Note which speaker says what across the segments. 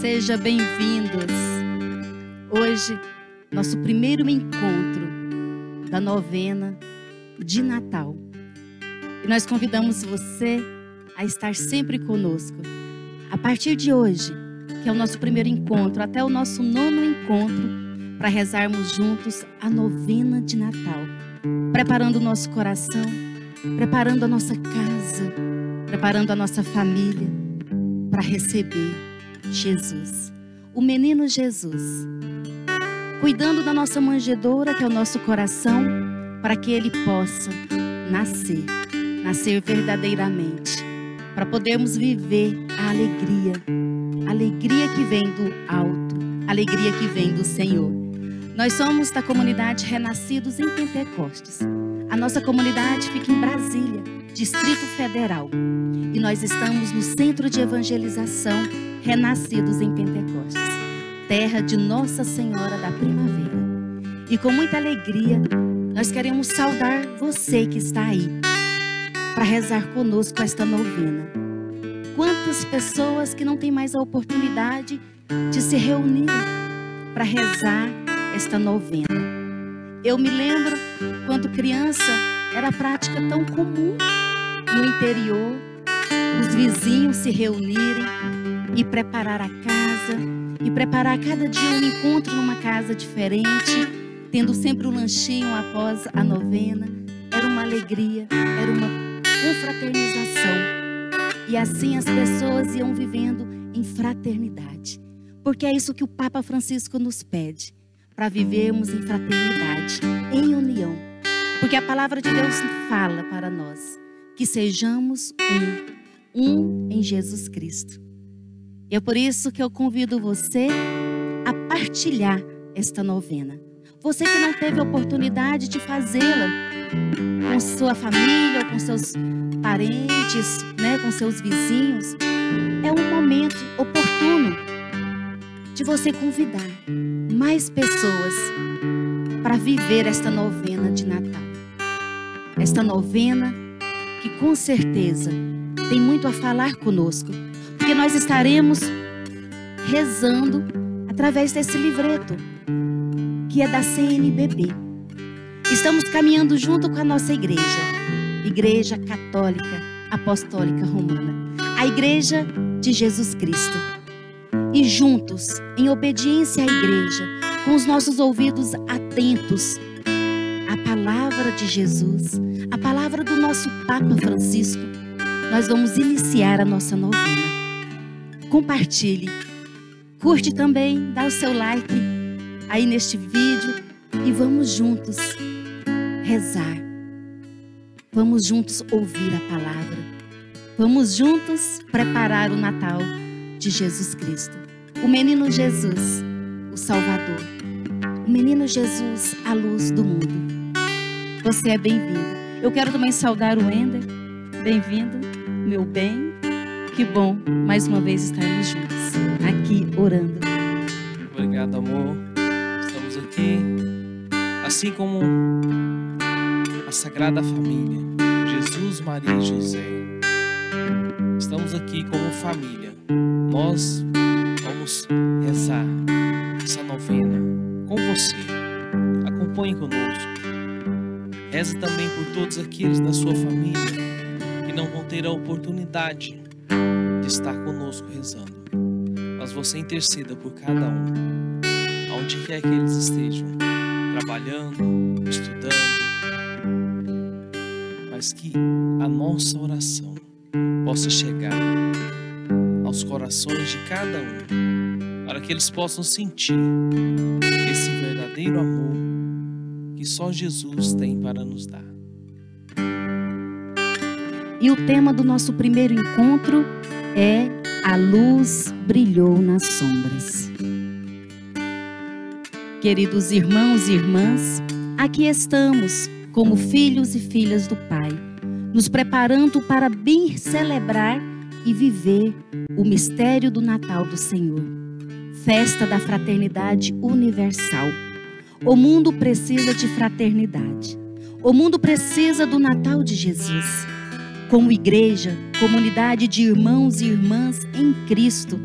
Speaker 1: Seja bem-vindos. Hoje, nosso primeiro encontro da novena de Natal. E nós convidamos você a estar sempre conosco. A partir de hoje, que é o nosso primeiro encontro, até o nosso nono encontro, para rezarmos juntos a novena de Natal. Preparando o nosso coração, preparando a nossa casa, preparando a nossa família para receber Jesus, o menino Jesus, cuidando da nossa manjedoura, que é o nosso coração, para que ele possa nascer, nascer verdadeiramente, para podermos viver a alegria, a alegria que vem do alto, a alegria que vem do Senhor. Nós somos da comunidade Renascidos em Pentecostes. A nossa comunidade fica em Brasília, Distrito Federal. E nós estamos no Centro de Evangelização Renascidos em Pentecostes, terra de Nossa Senhora da Primavera. E com muita alegria, nós queremos saudar você que está aí para rezar conosco esta novena. Quantas pessoas que não têm mais a oportunidade de se reunir para rezar esta novena. Eu me lembro quando criança era prática tão comum no interior, os vizinhos se reunirem e preparar a casa e preparar cada dia um encontro numa casa diferente, tendo sempre um lanchinho após a novena. Era uma alegria, era uma confraternização. E assim as pessoas iam vivendo em fraternidade. Porque é isso que o Papa Francisco nos pede para vivermos em fraternidade, em união. Porque a palavra de Deus fala para nós que sejamos um, um em Jesus Cristo. E é por isso que eu convido você a partilhar esta novena. Você que não teve a oportunidade de fazê-la com sua família, com seus parentes, né, com seus vizinhos, é um momento oportuno de você convidar mais pessoas para viver esta novena de Natal. Esta novena que com certeza tem muito a falar conosco, porque nós estaremos rezando através desse livreto que é da CNBB. Estamos caminhando junto com a nossa igreja, Igreja Católica Apostólica Romana, a Igreja de Jesus Cristo e juntos, em obediência à igreja, com os nossos ouvidos atentos à palavra de Jesus, à palavra do nosso Papa Francisco, nós vamos iniciar a nossa novena. Compartilhe, curte também, dá o seu like aí neste vídeo e vamos juntos rezar. Vamos juntos ouvir a palavra. Vamos juntos preparar o Natal de Jesus Cristo. O menino Jesus, o Salvador. O menino Jesus, a luz do mundo. Você é bem-vindo. Eu quero também saudar o Ender. Bem-vindo, meu bem. Que bom mais uma vez estarmos juntos, aqui orando.
Speaker 2: Obrigado, amor. Estamos aqui, assim como a Sagrada Família, Jesus, Maria e José. Estamos aqui como família. Nós vamos rezar essa novena com você. Acompanhe conosco. Reze também por todos aqueles da sua família que não vão ter a oportunidade de estar conosco rezando. Mas você interceda por cada um, aonde quer que eles estejam, trabalhando, estudando, mas que a nossa oração possa chegar aos corações de cada um, para que eles possam sentir esse verdadeiro amor que só Jesus tem para nos dar.
Speaker 1: E o tema do nosso primeiro encontro é A luz brilhou nas sombras. Queridos irmãos e irmãs, aqui estamos como filhos e filhas do Pai, nos preparando para bem celebrar e viver o mistério do Natal do Senhor, festa da fraternidade universal. O mundo precisa de fraternidade. O mundo precisa do Natal de Jesus. Como igreja, comunidade de irmãos e irmãs em Cristo,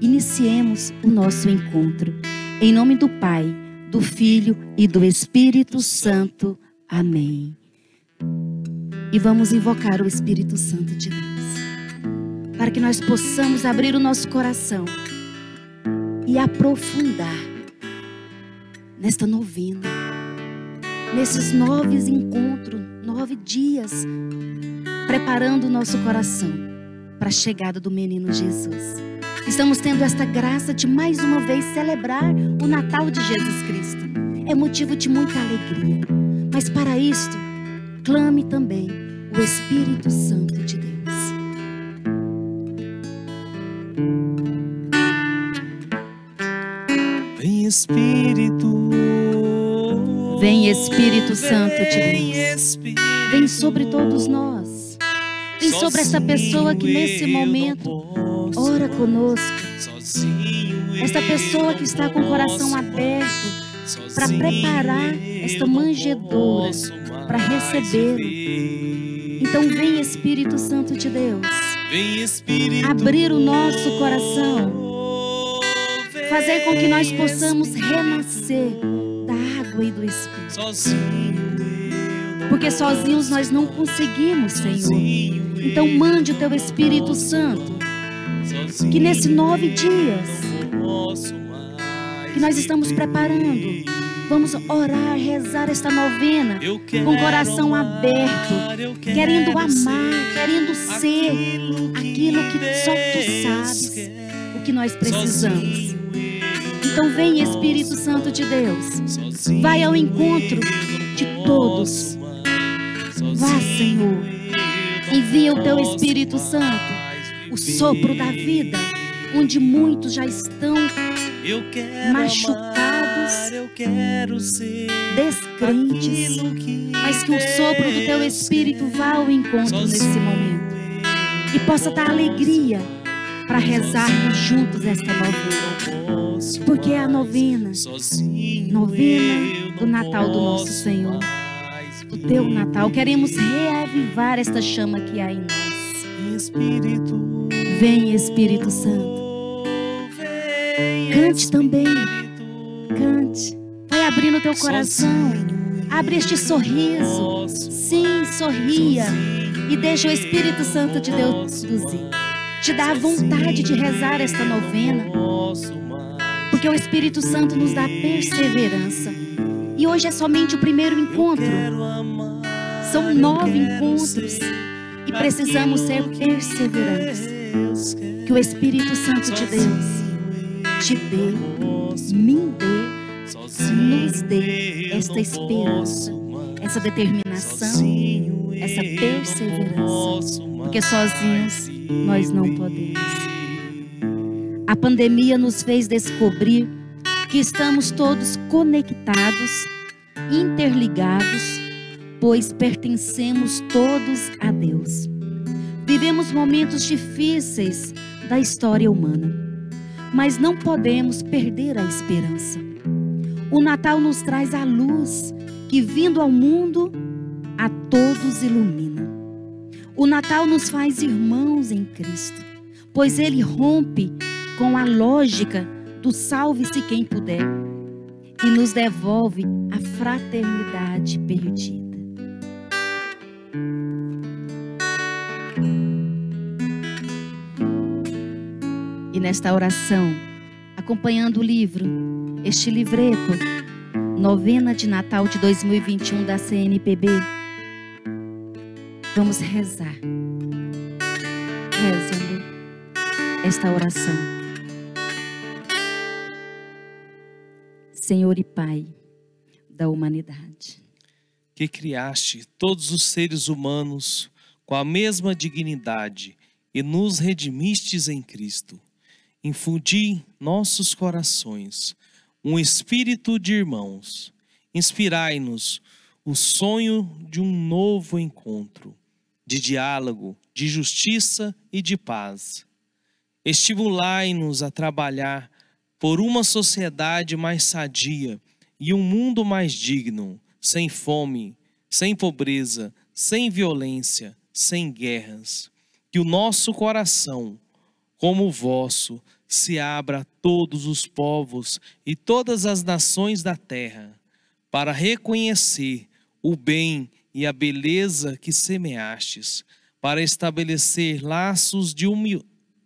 Speaker 1: iniciemos o nosso encontro. Em nome do Pai, do Filho e do Espírito Santo. Amém. E vamos invocar o Espírito Santo de Deus, para que nós possamos abrir o nosso coração e aprofundar nesta novena, nesses nove encontros, nove dias, preparando o nosso coração para a chegada do menino Jesus. Estamos tendo esta graça de mais uma vez celebrar o Natal de Jesus Cristo. É motivo de muita alegria. Mas para isto, clame também o Espírito Santo de Deus.
Speaker 2: Espírito.
Speaker 1: Vem Espírito Santo de Deus. Vem sobre todos nós. Vem sobre essa pessoa que nesse momento ora conosco. Esta pessoa que está com o coração aberto para preparar esta manjedoura para receber. Então vem Espírito Santo de Deus. Abrir o nosso coração. Fazer com que nós possamos renascer da água e do Espírito. Porque sozinhos nós não conseguimos, Senhor. Então mande o teu Espírito Santo. Que nesses nove dias que nós estamos preparando, vamos orar, rezar esta novena com o coração aberto, querendo amar, querendo ser aquilo que só tu sabes, o que nós precisamos. Então vem Espírito Santo de Deus, vai ao encontro de todos. Vá, Senhor, envia o teu Espírito Santo, o sopro da vida, onde muitos já estão machucados, descrentes, mas que o sopro do teu Espírito vá ao encontro nesse momento. E possa dar alegria para rezarmos juntos esta novena. Porque é a novena, novena do Natal do nosso Senhor, do teu Natal. Queremos reavivar esta chama que há em nós. Vem, Espírito Santo. Cante também. Cante. Vai abrindo teu coração. Abre este sorriso. Sim, sorria. E deixa o Espírito Santo de Deus conduzir te dá a vontade de rezar esta novena. Porque o Espírito Santo nos dá perseverança. E hoje é somente o primeiro encontro. São nove encontros. E precisamos ser perseverantes. Que o Espírito Santo de Deus te dê, me dê, nos dê esta esperança, essa determinação, essa perseverança. Porque sozinhos nós não podemos. A pandemia nos fez descobrir que estamos todos conectados, interligados, pois pertencemos todos a Deus. Vivemos momentos difíceis da história humana, mas não podemos perder a esperança. O Natal nos traz a luz que, vindo ao mundo, a todos ilumina. O Natal nos faz irmãos em Cristo, pois ele rompe com a lógica do salve-se quem puder e nos devolve a fraternidade perdida. E nesta oração, acompanhando o livro, este livreto, Novena de Natal de 2021 da CNPB, Vamos rezar. Rezando esta oração. Senhor e Pai da humanidade,
Speaker 2: que criaste todos os seres humanos com a mesma dignidade e nos redimistes em Cristo. Infundi nossos corações um espírito de irmãos. Inspirai-nos o sonho de um novo encontro de diálogo, de justiça e de paz. Estimulai-nos a trabalhar por uma sociedade mais sadia e um mundo mais digno, sem fome, sem pobreza, sem violência, sem guerras. Que o nosso coração, como o vosso, se abra a todos os povos e todas as nações da terra, para reconhecer o bem e a beleza que semeastes, para estabelecer laços de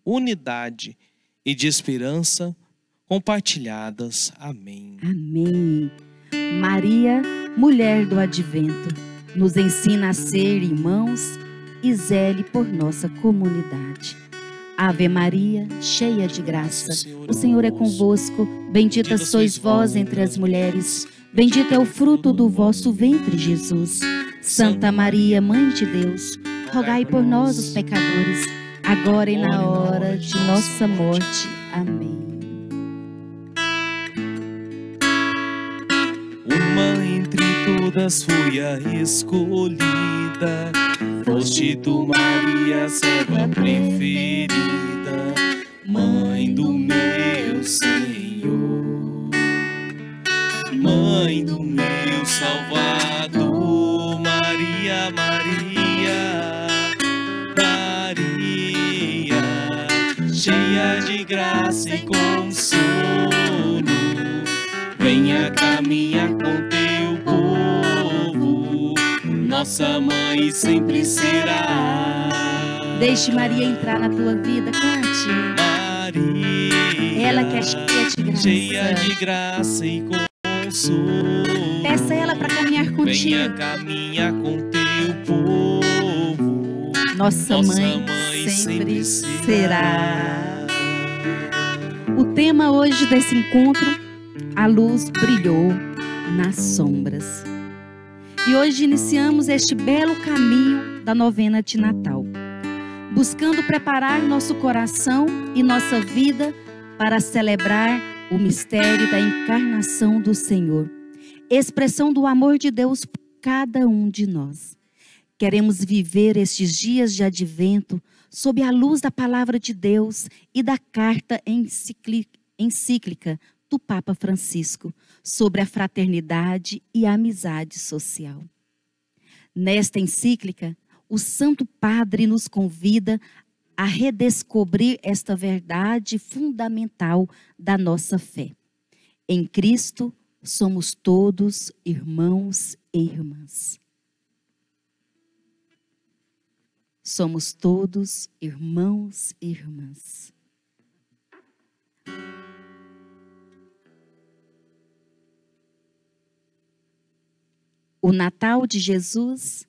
Speaker 2: unidade e de esperança compartilhadas. Amém.
Speaker 1: Amém. Maria, mulher do advento, nos ensina a ser irmãos e zele por nossa comunidade. Ave Maria, cheia de graça, o Senhor é convosco. Bendita sois vós entre as mulheres. Bendito é o fruto do vosso ventre, Jesus. Santa Maria, Mãe de Deus, rogai por nós, os pecadores, agora e na hora de nossa morte. Amém.
Speaker 2: Uma entre todas fui a escolhida. Foste tu, Maria, serva preferida, mãe do meu Senhor, mãe do meu Salvador, Maria, Maria, Maria, cheia de graça e consolo, venha caminhar com teu povo, nossa mãe sempre será.
Speaker 1: Deixe Maria entrar na tua vida, cante.
Speaker 2: Maria,
Speaker 1: Ela que é cheia de graça.
Speaker 2: cheia de graça e consolo.
Speaker 1: Peça ela para caminhar
Speaker 2: Venha
Speaker 1: contigo.
Speaker 2: caminhar com teu povo.
Speaker 1: Nossa,
Speaker 2: Nossa
Speaker 1: mãe,
Speaker 2: mãe
Speaker 1: sempre,
Speaker 2: sempre
Speaker 1: será. O tema hoje desse encontro, a luz brilhou nas sombras. E hoje iniciamos este belo caminho da novena de Natal, buscando preparar nosso coração e nossa vida para celebrar o mistério da encarnação do Senhor, expressão do amor de Deus por cada um de nós. Queremos viver estes dias de advento sob a luz da palavra de Deus e da carta encíclica do Papa Francisco sobre a fraternidade e a amizade social. Nesta encíclica, o Santo Padre nos convida a redescobrir esta verdade fundamental da nossa fé. Em Cristo, somos todos irmãos e irmãs. Somos todos irmãos e irmãs. O Natal de Jesus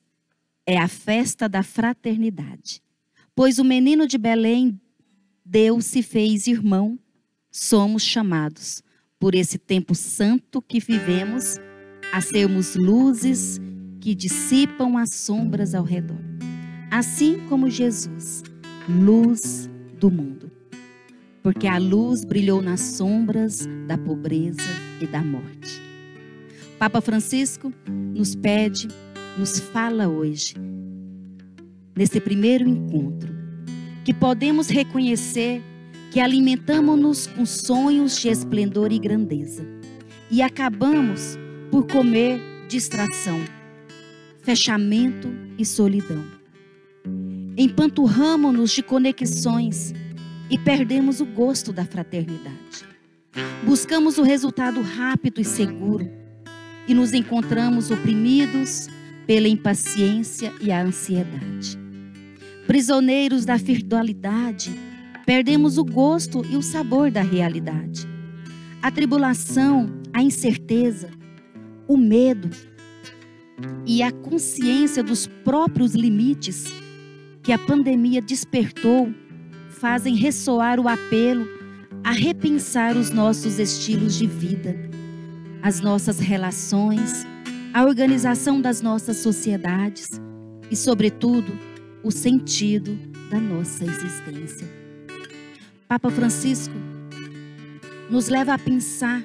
Speaker 1: é a festa da fraternidade, pois o menino de Belém, Deus se fez irmão, somos chamados, por esse tempo santo que vivemos, a sermos luzes que dissipam as sombras ao redor assim como Jesus, luz do mundo. Porque a luz brilhou nas sombras da pobreza e da morte. Papa Francisco nos pede, nos fala hoje, nesse primeiro encontro, que podemos reconhecer que alimentamos-nos com sonhos de esplendor e grandeza e acabamos por comer distração, fechamento e solidão empanturramos-nos de conexões e perdemos o gosto da fraternidade. Buscamos o resultado rápido e seguro e nos encontramos oprimidos pela impaciência e a ansiedade. Prisioneiros da virtualidade, perdemos o gosto e o sabor da realidade. A tribulação, a incerteza, o medo e a consciência dos próprios limites que a pandemia despertou fazem ressoar o apelo a repensar os nossos estilos de vida, as nossas relações, a organização das nossas sociedades e, sobretudo, o sentido da nossa existência. Papa Francisco nos leva a pensar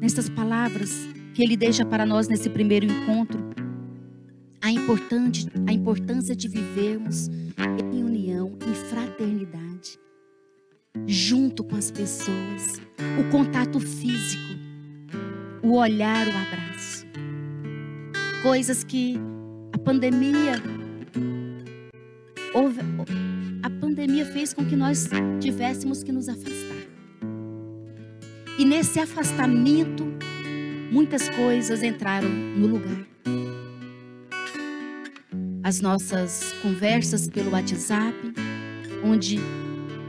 Speaker 1: nessas palavras que ele deixa para nós nesse primeiro encontro a, importante, a importância de vivermos em união, em fraternidade, junto com as pessoas, o contato físico, o olhar, o abraço. Coisas que a pandemia, houve- a pandemia fez com que nós tivéssemos que nos afastar. E nesse afastamento, muitas coisas entraram no lugar. As nossas conversas pelo WhatsApp, onde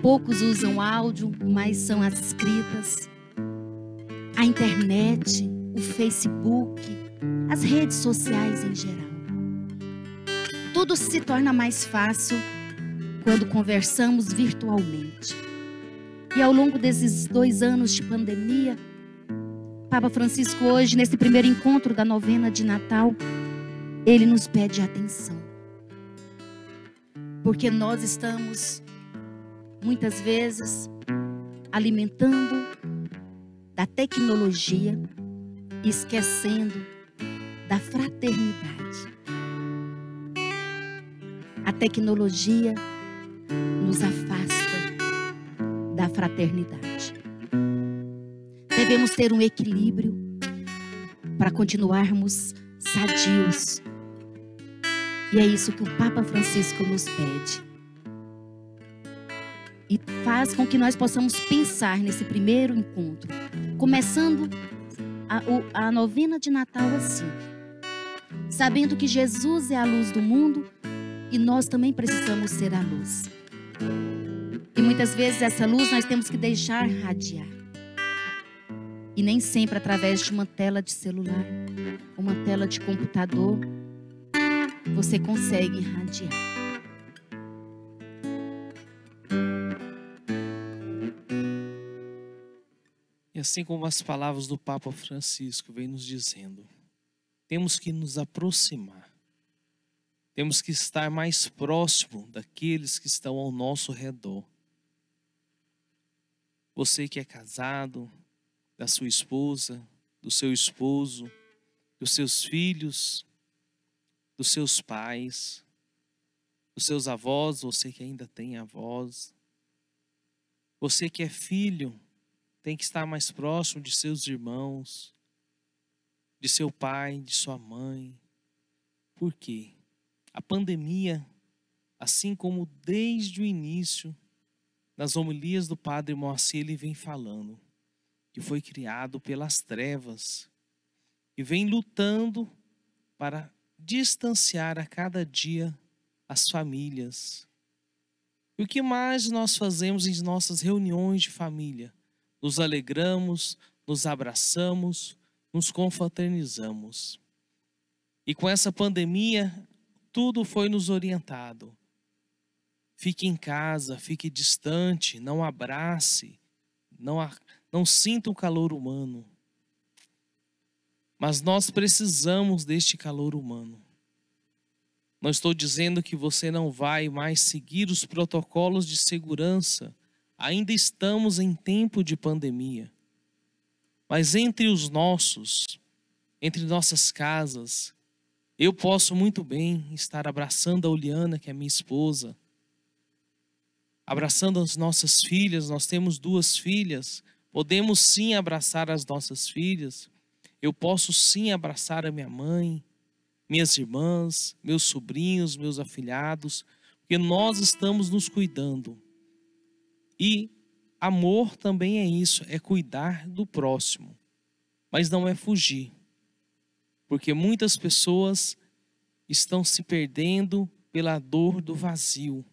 Speaker 1: poucos usam áudio, mas são as escritas. A internet, o Facebook, as redes sociais em geral. Tudo se torna mais fácil quando conversamos virtualmente. E ao longo desses dois anos de pandemia, Papa Francisco, hoje, nesse primeiro encontro da novena de Natal, ele nos pede atenção. Porque nós estamos, muitas vezes, alimentando da tecnologia, esquecendo da fraternidade. A tecnologia nos afasta da fraternidade. Devemos ter um equilíbrio para continuarmos sadios. E é isso que o Papa Francisco nos pede. E faz com que nós possamos pensar nesse primeiro encontro, começando a, a novena de Natal assim, sabendo que Jesus é a luz do mundo e nós também precisamos ser a luz. E muitas vezes essa luz nós temos que deixar radiar. E nem sempre através de uma tela de celular, uma tela de computador, você consegue irradiar.
Speaker 2: E assim como as palavras do Papa Francisco vêm nos dizendo, temos que nos aproximar, temos que estar mais próximo daqueles que estão ao nosso redor. Você que é casado, da sua esposa, do seu esposo, dos seus filhos, dos seus pais, dos seus avós, você que ainda tem avós. Você que é filho, tem que estar mais próximo de seus irmãos, de seu pai, de sua mãe. Por quê? A pandemia, assim como desde o início, nas homilias do Padre Moacir, ele vem falando que foi criado pelas trevas e vem lutando para distanciar a cada dia as famílias. E o que mais nós fazemos em nossas reuniões de família? Nos alegramos, nos abraçamos, nos confraternizamos. E com essa pandemia, tudo foi nos orientado. Fique em casa, fique distante, não abrace, não não sinta o calor humano. Mas nós precisamos deste calor humano. Não estou dizendo que você não vai mais seguir os protocolos de segurança. Ainda estamos em tempo de pandemia. Mas entre os nossos, entre nossas casas, eu posso muito bem estar abraçando a Oliana, que é minha esposa, abraçando as nossas filhas, nós temos duas filhas, Podemos sim abraçar as nossas filhas. Eu posso sim abraçar a minha mãe, minhas irmãs, meus sobrinhos, meus afilhados, porque nós estamos nos cuidando. E amor também é isso, é cuidar do próximo, mas não é fugir. Porque muitas pessoas estão se perdendo pela dor do vazio.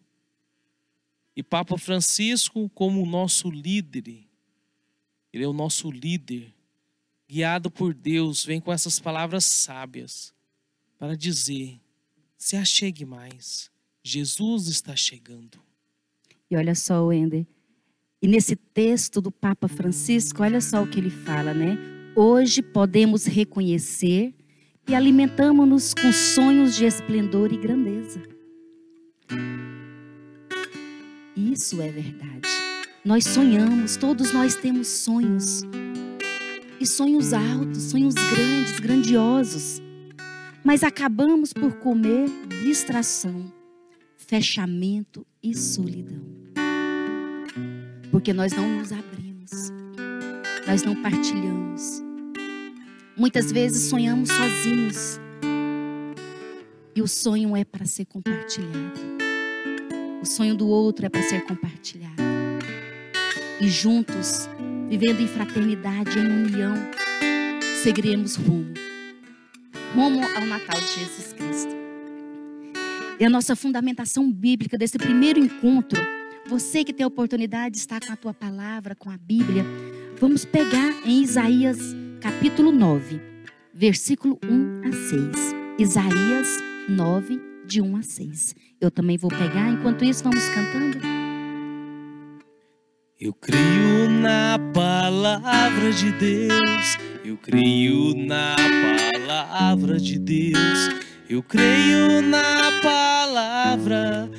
Speaker 2: E Papa Francisco, como nosso líder, ele é o nosso líder, guiado por Deus, vem com essas palavras sábias para dizer: se achegue mais, Jesus está chegando.
Speaker 1: E olha só, Wender, e nesse texto do Papa Francisco, olha só o que ele fala, né? Hoje podemos reconhecer e alimentamos-nos com sonhos de esplendor e grandeza. Isso é verdade. Nós sonhamos, todos nós temos sonhos. E sonhos altos, sonhos grandes, grandiosos. Mas acabamos por comer distração, fechamento e solidão. Porque nós não nos abrimos. Nós não partilhamos. Muitas vezes sonhamos sozinhos. E o sonho é para ser compartilhado. O sonho do outro é para ser compartilhado. E juntos, vivendo em fraternidade, em união, seguiremos rumo rumo ao Natal de Jesus Cristo. E a nossa fundamentação bíblica desse primeiro encontro, você que tem a oportunidade de estar com a tua palavra, com a Bíblia, vamos pegar em Isaías capítulo 9, versículo 1 a 6. Isaías 9, de 1 a 6. Eu também vou pegar, enquanto isso vamos cantando.
Speaker 2: Eu creio na palavra de Deus, eu creio na palavra de Deus, eu creio na palavra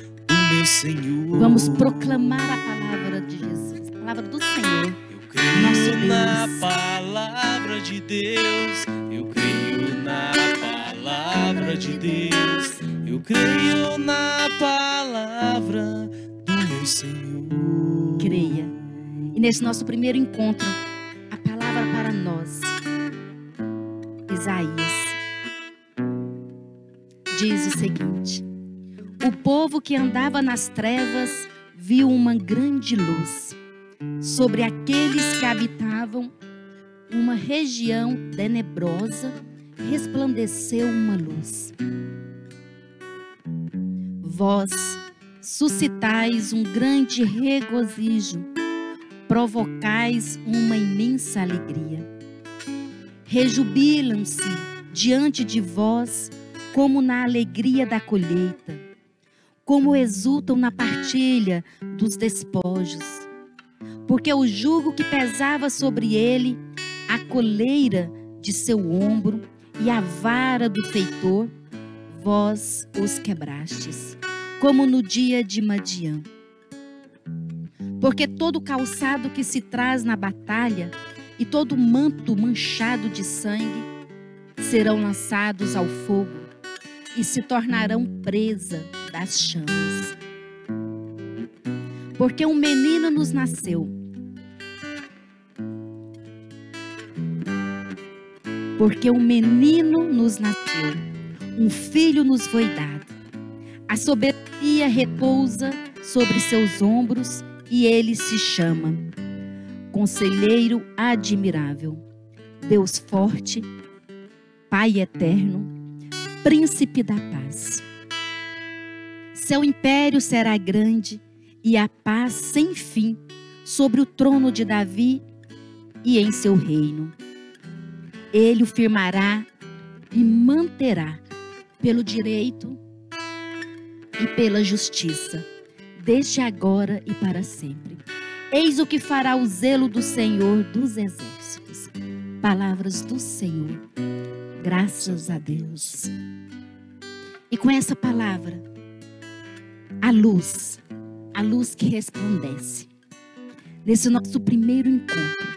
Speaker 2: Senhor.
Speaker 1: Vamos proclamar a palavra de Jesus, a palavra do Senhor.
Speaker 2: Eu creio
Speaker 1: Nosso
Speaker 2: na
Speaker 1: Deus.
Speaker 2: palavra de Deus, eu creio na palavra de Deus, eu creio na palavra do meu Senhor.
Speaker 1: Creia. E nesse nosso primeiro encontro, a palavra para nós, Isaías, diz o seguinte: O povo que andava nas trevas viu uma grande luz. Sobre aqueles que habitavam uma região tenebrosa, resplandeceu uma luz. Vós suscitais um grande regozijo, provocais uma imensa alegria. Rejubilam-se diante de vós como na alegria da colheita, como exultam na partilha dos despojos. Porque o jugo que pesava sobre ele, a coleira de seu ombro e a vara do feitor, vós os quebrastes como no dia de Madiã. Porque todo calçado que se traz na batalha e todo manto manchado de sangue serão lançados ao fogo e se tornarão presa das chamas. Porque um menino nos nasceu. Porque um menino nos nasceu, um filho nos foi dado. A soberania repousa sobre seus ombros e ele se chama Conselheiro Admirável, Deus Forte, Pai Eterno, Príncipe da Paz. Seu império será grande e a paz sem fim sobre o trono de Davi e em seu reino. Ele o firmará e manterá pelo direito e pela justiça, desde agora e para sempre. Eis o que fará o zelo do Senhor dos exércitos. Palavras do Senhor. Graças a Deus. E com essa palavra, a luz, a luz que resplandece. Nesse nosso primeiro encontro,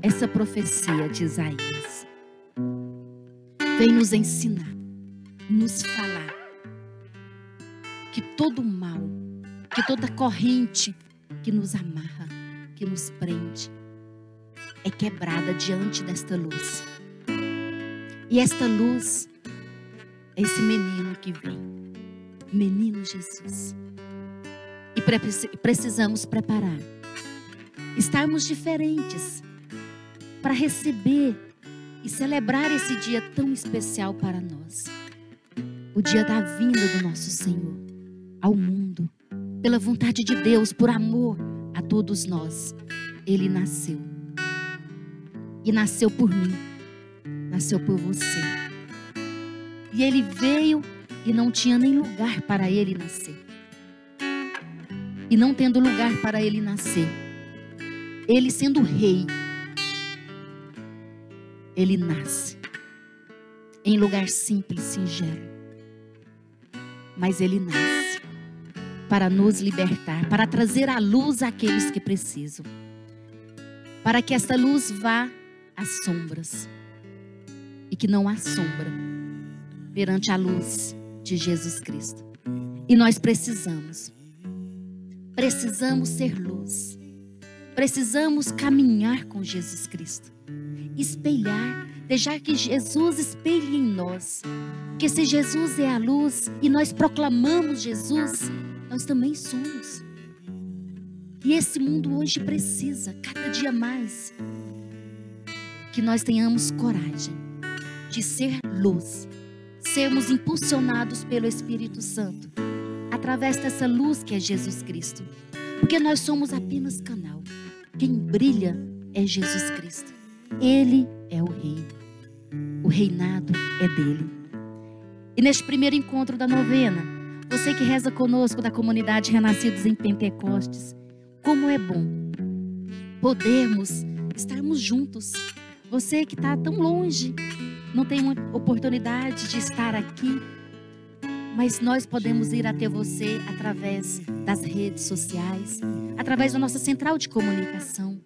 Speaker 1: essa profecia de Isaías vem nos ensinar nos falar que todo mal, que toda corrente que nos amarra, que nos prende, é quebrada diante desta luz. E esta luz é esse menino que vem, menino Jesus. E pre precisamos preparar, estarmos diferentes para receber e celebrar esse dia tão especial para nós o dia da vinda do nosso Senhor ao mundo, pela vontade de Deus, por amor a todos nós. Ele nasceu. Nasceu por mim, nasceu por você. E ele veio e não tinha nem lugar para ele nascer. E não tendo lugar para ele nascer, ele sendo rei, ele nasce em lugar simples, singelo mas ele nasce para nos libertar, para trazer a luz àqueles que precisam, para que essa luz vá às sombras e que não há sombra perante a luz de Jesus Cristo. E nós precisamos, precisamos ser luz, precisamos caminhar com Jesus Cristo, espelhar deixar que Jesus espelhe em nós. Porque se Jesus é a luz e nós proclamamos Jesus, nós também somos. E esse mundo hoje precisa, cada dia mais, que nós tenhamos coragem de ser luz, sermos impulsionados pelo Espírito Santo, através dessa luz que é Jesus Cristo. Porque nós somos apenas canal. Quem brilha é Jesus Cristo. Ele é o Rei. O reinado é dele. E neste primeiro encontro da novena, você que reza conosco da comunidade Renascidos em Pentecostes, como é bom podermos estarmos juntos. Você que está tão longe, não tem oportunidade de estar aqui, mas nós podemos ir até você através das redes sociais, através da nossa central de comunicação.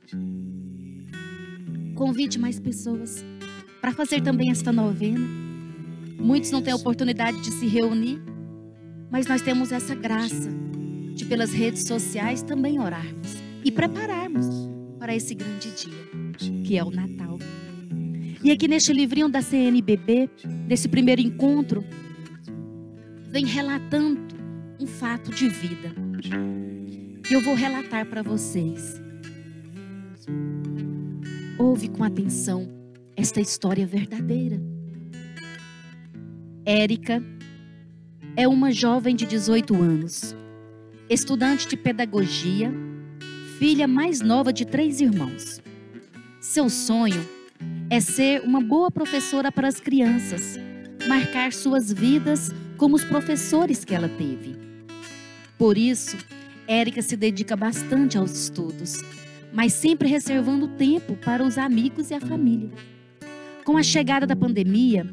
Speaker 1: Convide mais pessoas para fazer também esta novena. Muitos não têm a oportunidade de se reunir, mas nós temos essa graça de pelas redes sociais também orarmos e prepararmos para esse grande dia, que é o Natal. E aqui neste livrinho da CNBB, nesse primeiro encontro, vem relatando um fato de vida. E eu vou relatar para vocês. Ouve com atenção esta história verdadeira. Érica é uma jovem de 18 anos, estudante de pedagogia, filha mais nova de três irmãos. Seu sonho é ser uma boa professora para as crianças, marcar suas vidas como os professores que ela teve. Por isso, Érica se dedica bastante aos estudos, mas sempre reservando tempo para os amigos e a família. Com a chegada da pandemia,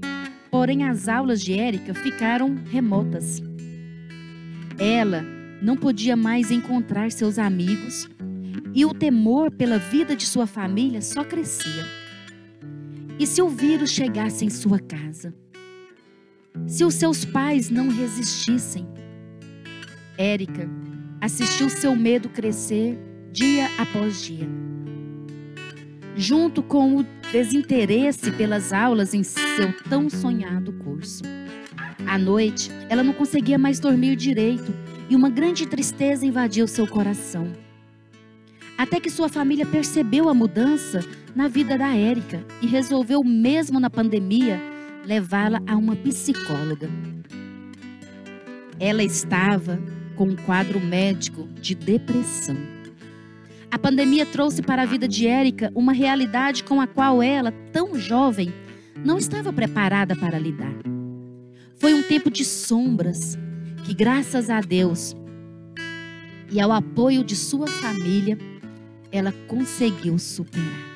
Speaker 1: porém as aulas de Érica ficaram remotas. Ela não podia mais encontrar seus amigos e o temor pela vida de sua família só crescia. E se o vírus chegasse em sua casa? Se os seus pais não resistissem? Érica assistiu seu medo crescer dia após dia. Junto com o desinteresse pelas aulas em seu tão sonhado curso. À noite, ela não conseguia mais dormir direito e uma grande tristeza invadiu seu coração. Até que sua família percebeu a mudança na vida da Érica e resolveu, mesmo na pandemia, levá-la a uma psicóloga. Ela estava com um quadro médico de depressão. A pandemia trouxe para a vida de Érica uma realidade com a qual ela, tão jovem, não estava preparada para lidar. Foi um tempo de sombras que, graças a Deus e ao apoio de sua família, ela conseguiu superar.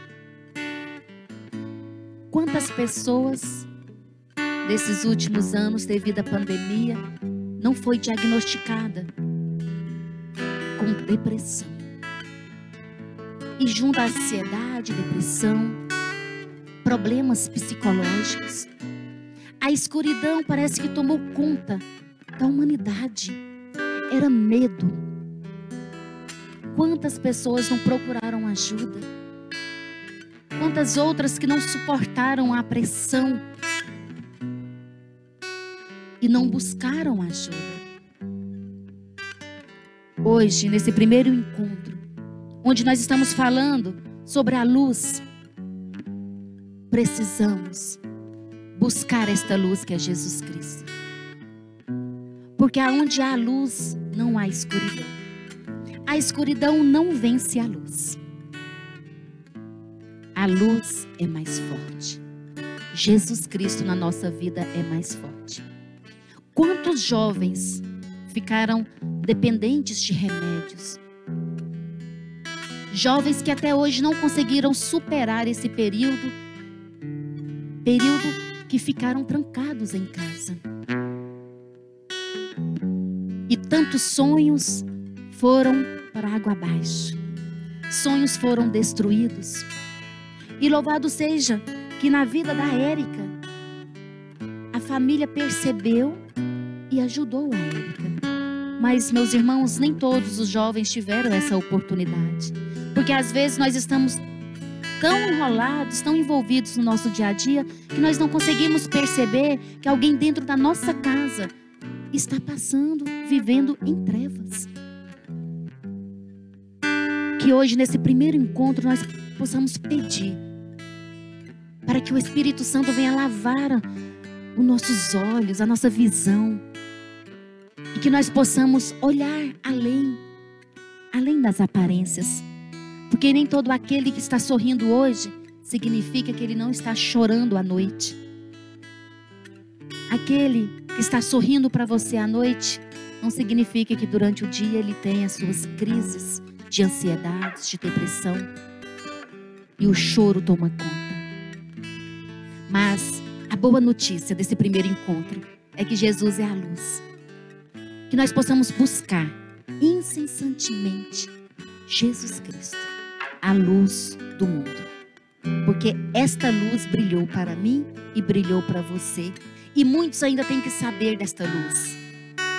Speaker 1: Quantas pessoas desses últimos anos, devido à pandemia, não foi diagnosticada com depressão? E junto à ansiedade, depressão, problemas psicológicos, a escuridão parece que tomou conta da humanidade. Era medo, Quantas pessoas não procuraram ajuda? Quantas outras que não suportaram a pressão e não buscaram ajuda? Hoje, nesse primeiro encontro, onde nós estamos falando sobre a luz, precisamos buscar esta luz que é Jesus Cristo. Porque aonde há luz, não há escuridão a escuridão não vence a luz. A luz é mais forte. Jesus Cristo na nossa vida é mais forte. Quantos jovens ficaram dependentes de remédios? Jovens que até hoje não conseguiram superar esse período, período que ficaram trancados em casa. E tantos sonhos foram para água abaixo. Sonhos foram destruídos. E louvado seja que na vida da Érica, a família percebeu e ajudou a Érica. Mas, meus irmãos, nem todos os jovens tiveram essa oportunidade. Porque às vezes nós estamos tão enrolados, tão envolvidos no nosso dia a dia, que nós não conseguimos perceber que alguém dentro da nossa casa está passando, vivendo em trevas. Que hoje, nesse primeiro encontro, nós possamos pedir para que o Espírito Santo venha lavar os nossos olhos, a nossa visão, e que nós possamos olhar além, além das aparências, porque nem todo aquele que está sorrindo hoje significa que ele não está chorando à noite. Aquele que está sorrindo para você à noite não significa que durante o dia ele tenha suas crises de ansiedade, de depressão e o choro toma conta. Mas a boa notícia desse primeiro encontro é que Jesus é a luz. Que nós possamos buscar incessantemente Jesus Cristo, a luz do mundo. Porque esta luz brilhou para mim e brilhou para você. E muitos ainda têm que saber desta luz.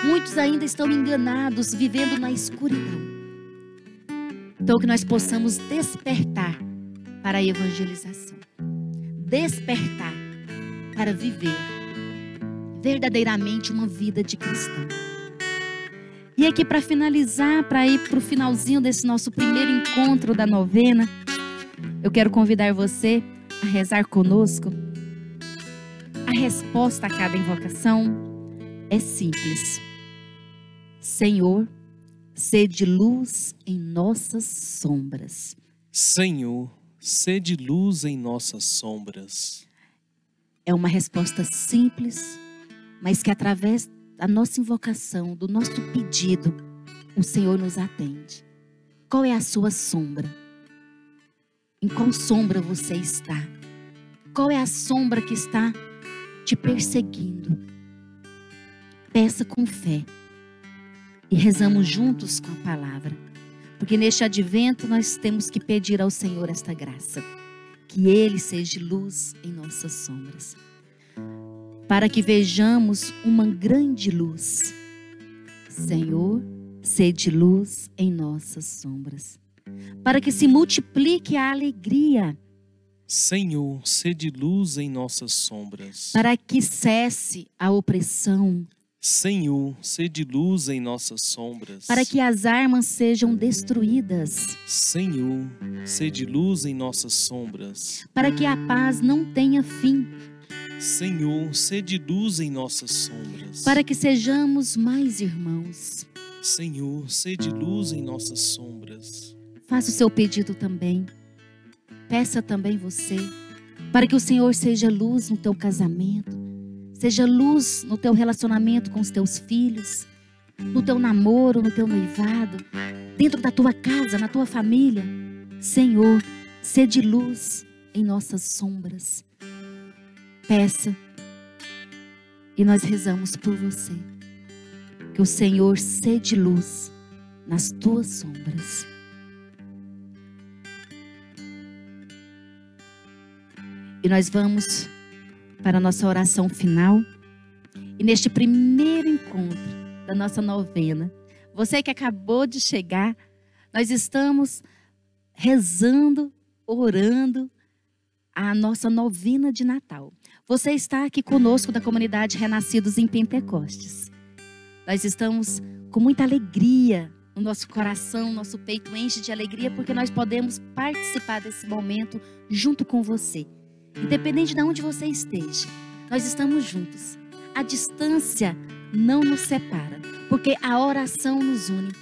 Speaker 1: Muitos ainda estão enganados, vivendo na escuridão. Então, que nós possamos despertar para a evangelização despertar para viver verdadeiramente uma vida de cristão. E aqui para finalizar, para ir para o finalzinho desse nosso primeiro encontro da novena, eu quero convidar você a rezar conosco. A resposta a cada invocação é simples. Senhor, sede luz em nossas sombras.
Speaker 2: Senhor, Sede luz em nossas sombras.
Speaker 1: É uma resposta simples, mas que através da nossa invocação, do nosso pedido, o Senhor nos atende. Qual é a sua sombra? Em qual sombra você está? Qual é a sombra que está te perseguindo? Peça com fé e rezamos juntos com a palavra. Porque neste advento nós temos que pedir ao Senhor esta graça, que Ele seja luz em nossas sombras, para que vejamos uma grande luz. Senhor, sede luz em nossas sombras, para que se multiplique a alegria.
Speaker 2: Senhor, sede luz em nossas sombras,
Speaker 1: para que cesse a opressão,
Speaker 2: Senhor, sede luz em nossas sombras.
Speaker 1: Para que as armas sejam destruídas.
Speaker 2: Senhor, sede luz em nossas sombras.
Speaker 1: Para que a paz não tenha fim.
Speaker 2: Senhor, sede luz em nossas sombras.
Speaker 1: Para que sejamos mais irmãos.
Speaker 2: Senhor, sede luz em nossas sombras.
Speaker 1: Faça o seu pedido também. Peça também você, para que o Senhor seja luz no teu casamento Seja luz no teu relacionamento com os teus filhos, no teu namoro, no teu noivado, dentro da tua casa, na tua família. Senhor, sede luz em nossas sombras. Peça e nós rezamos por você. Que o Senhor sede luz nas tuas sombras. E nós vamos para a nossa oração final. E neste primeiro encontro da nossa novena, você que acabou de chegar, nós estamos rezando, orando a nossa novena de Natal. Você está aqui conosco da comunidade Renascidos em Pentecostes. Nós estamos com muita alegria no nosso coração, nosso peito enche de alegria porque nós podemos participar desse momento junto com você. Independente de onde você esteja, nós estamos juntos. A distância não nos separa, porque a oração nos une.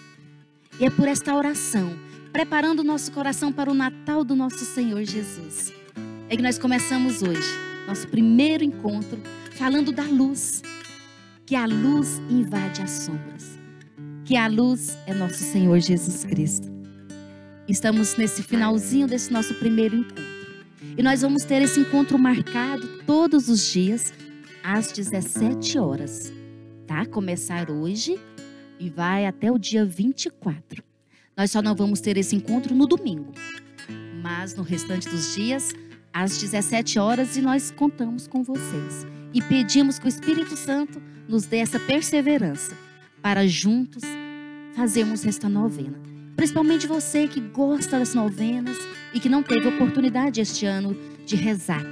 Speaker 1: E é por esta oração, preparando o nosso coração para o Natal do nosso Senhor Jesus, é que nós começamos hoje, nosso primeiro encontro, falando da luz, que a luz invade as sombras, que a luz é nosso Senhor Jesus Cristo. Estamos nesse finalzinho desse nosso primeiro encontro. E nós vamos ter esse encontro marcado todos os dias às 17 horas, tá? Começar hoje e vai até o dia 24. Nós só não vamos ter esse encontro no domingo, mas no restante dos dias, às 17 horas, e nós contamos com vocês. E pedimos que o Espírito Santo nos dê essa perseverança para juntos fazermos esta novena. Principalmente você que gosta das novenas e que não teve oportunidade este ano de rezar.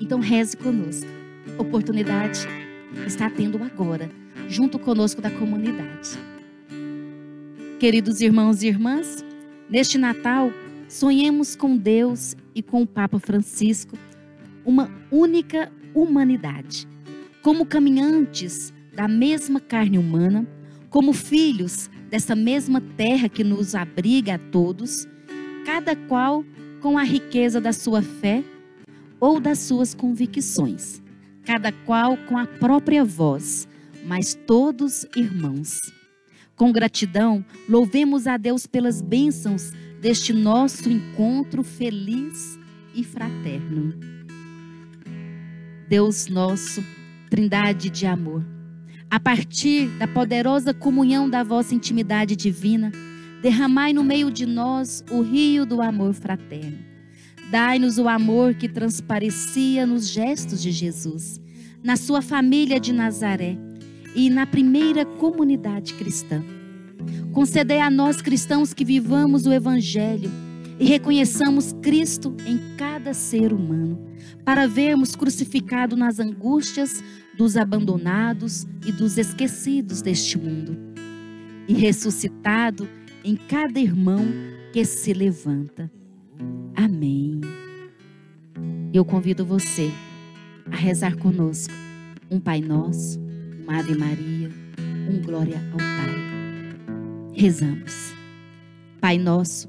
Speaker 1: Então reze conosco. Oportunidade está tendo agora, junto conosco da comunidade. Queridos irmãos e irmãs, neste Natal, sonhemos com Deus e com o Papa Francisco uma única humanidade. Como caminhantes da mesma carne humana, como filhos dessa mesma terra que nos abriga a todos, cada qual com a riqueza da sua fé ou das suas convicções, cada qual com a própria voz, mas todos irmãos. Com gratidão, louvemos a Deus pelas bênçãos deste nosso encontro feliz e fraterno. Deus nosso, Trindade de amor, a partir da poderosa comunhão da vossa intimidade divina, derramai no meio de nós o rio do amor fraterno. Dai-nos o amor que transparecia nos gestos de Jesus, na sua família de Nazaré e na primeira comunidade cristã. Concedei a nós cristãos que vivamos o Evangelho e reconheçamos Cristo em cada ser humano, para vermos crucificado nas angústias dos abandonados e dos esquecidos deste mundo, e ressuscitado em cada irmão que se levanta. Amém. Eu convido você a rezar conosco um Pai Nosso, uma Ave Maria, um Glória ao Pai. Rezamos. Pai nosso,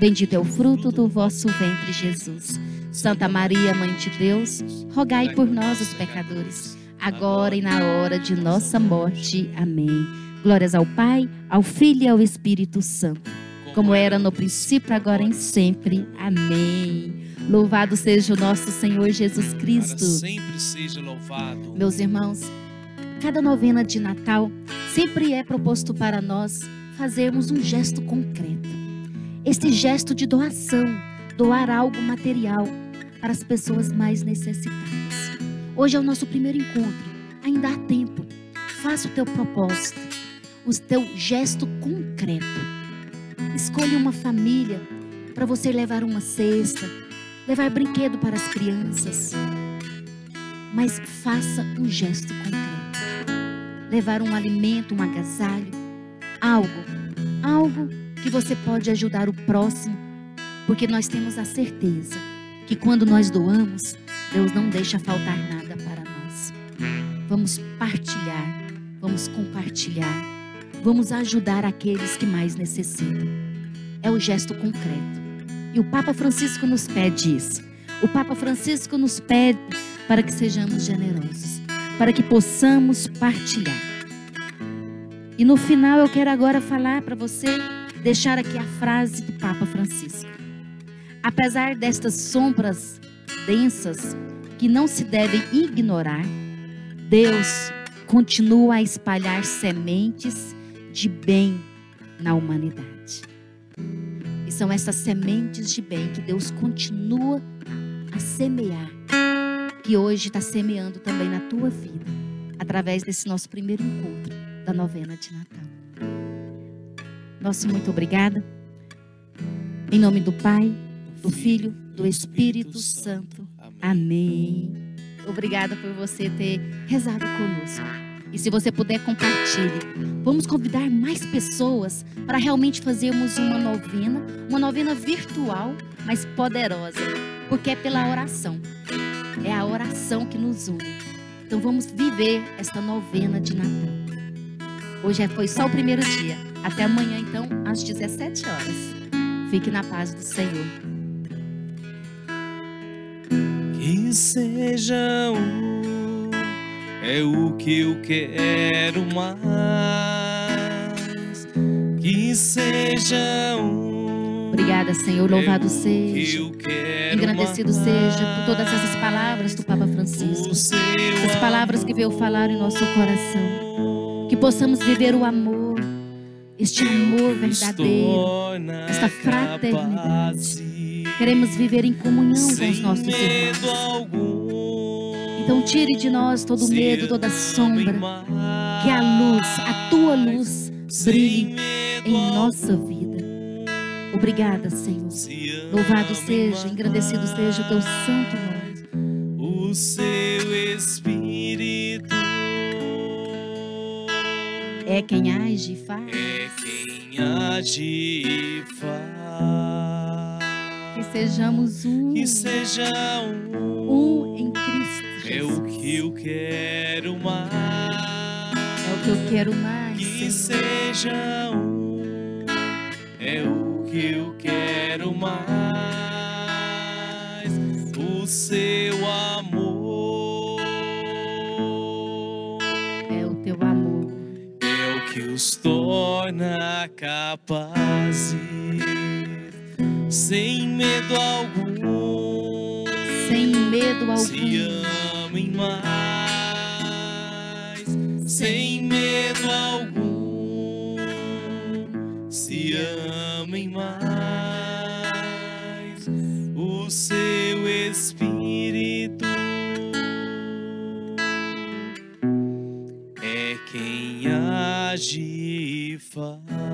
Speaker 1: Bendito é o fruto do vosso ventre, Jesus. Santa Maria, Mãe de Deus, rogai por nós, os pecadores, agora e na hora de nossa morte. Amém. Glórias ao Pai, ao Filho e ao Espírito Santo, como era no princípio, agora e sempre. Amém. Louvado seja o nosso Senhor Jesus Cristo.
Speaker 2: sempre seja louvado.
Speaker 1: Meus irmãos, cada novena de Natal sempre é proposto para nós fazermos um gesto concreto. Este gesto de doação doar algo material para as pessoas mais necessitadas. Hoje é o nosso primeiro encontro. Ainda há tempo. Faça o teu propósito, o teu gesto concreto. Escolha uma família para você levar uma cesta, levar brinquedo para as crianças. Mas faça um gesto concreto. Levar um alimento, um agasalho, algo, algo que você pode ajudar o próximo porque nós temos a certeza que quando nós doamos, Deus não deixa faltar nada para nós. Vamos partilhar, vamos compartilhar, vamos ajudar aqueles que mais necessitam. É o gesto concreto. E o Papa Francisco nos pede isso. O Papa Francisco nos pede para que sejamos generosos, para que possamos partilhar. E no final eu quero agora falar para você, deixar aqui a frase do Papa Francisco. Apesar destas sombras densas que não se devem ignorar, Deus continua a espalhar sementes de bem na humanidade. E são essas sementes de bem que Deus continua a semear, que hoje está semeando também na tua vida, através desse nosso primeiro encontro da novena de Natal. Nosso muito obrigada. Em nome do Pai do Filho, do Espírito Santo. Amém. Obrigada por você ter rezado conosco. E se você puder, compartilhe. Vamos convidar mais pessoas para realmente fazermos uma novena, uma novena virtual, mas poderosa, porque é pela oração. É a oração que nos une. Então vamos viver esta novena de Natal. Hoje foi só o primeiro dia. Até amanhã, então, às 17 horas. Fique na paz do Senhor.
Speaker 2: Que seja é o que eu quero mais. Que seja
Speaker 1: Obrigada, Senhor. Louvado
Speaker 2: é
Speaker 1: seja.
Speaker 2: que eu quero
Speaker 1: Engrandecido
Speaker 2: mais.
Speaker 1: seja por todas essas palavras do Papa Francisco. Essas palavras que veio falar em nosso coração. Que possamos viver o amor, este amor verdadeiro. esta fraternidade. Queremos viver em comunhão com os nossos irmãos. Então tire de nós todo medo, toda sombra. Que a luz, a tua luz, brilhe em nossa vida. Obrigada, Senhor.
Speaker 2: Se
Speaker 1: Louvado seja, engrandecido seja o teu santo nome. É quem age e faz.
Speaker 2: é quem age e faz
Speaker 1: Que sejamos um,
Speaker 2: que seja um
Speaker 1: um em Cristo
Speaker 2: é o
Speaker 1: Jesus.
Speaker 2: que eu quero mais
Speaker 1: É o que eu quero mais,
Speaker 2: que
Speaker 1: Senhor.
Speaker 2: seja um é o que eu quero mais o seu torna capazes, sem medo algum,
Speaker 1: Sem medo
Speaker 2: se
Speaker 1: algum.
Speaker 2: amem mais, sem medo algum, se amem mais, o seu espírito é quem age fire.